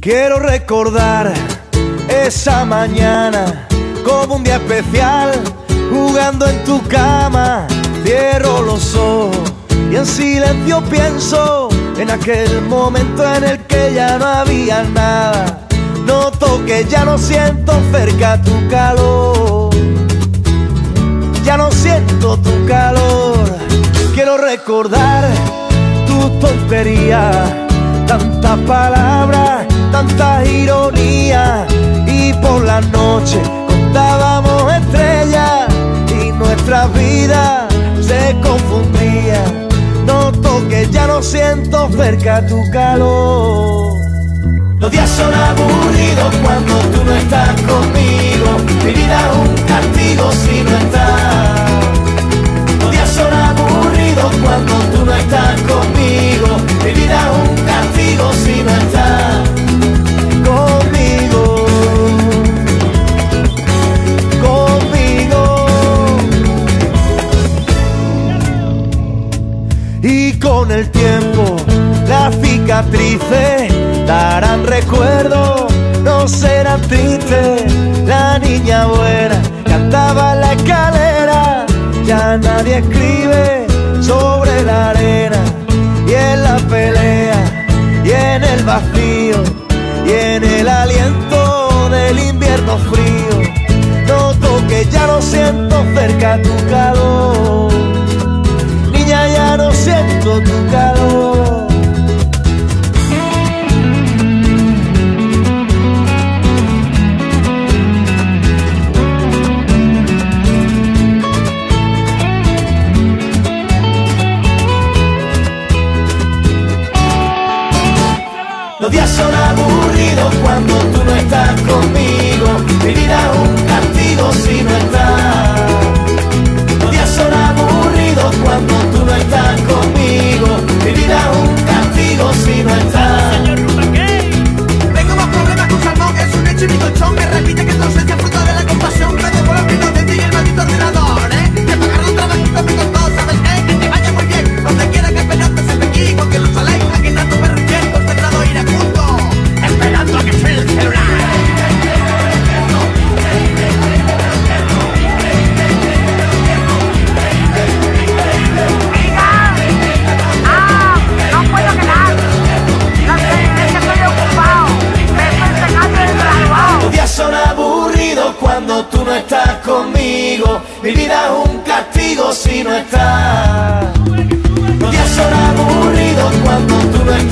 Quiero recordar esa mañana como un día especial, jugando en tu cama. Cierro los ojos y en silencio pienso en aquel momento en el que ya no había nada. Noto que ya no siento cerca tu calor. Ya no siento tu calor. Quiero recordar tu tontería, tantas palabras tanta ironía y por la noche contábamos estrellas y nuestra vida se confundía. Noto que ya no siento cerca tu calor. Con el tiempo las cicatrices darán recuerdo, no será triste. La niña buena cantaba en la escalera, ya nadie escribe sobre la arena y en la pelea y en el vacío y en el aliento del invierno frío. Noto que ya no siento cerca tu calor Los días son aburridos cuando tú no estás conmigo. Mi vida es un castigo si no estás. Los días son aburridos cuando tú no estás conmigo. Mi vida es un castigo si no estás. Señor Tengo más problemas con salmón, es un hecho y mi colchón me repite que tu ausencia fruto de mi vida es un castigo si no estás. Los días son aburridos cuando tú no estás.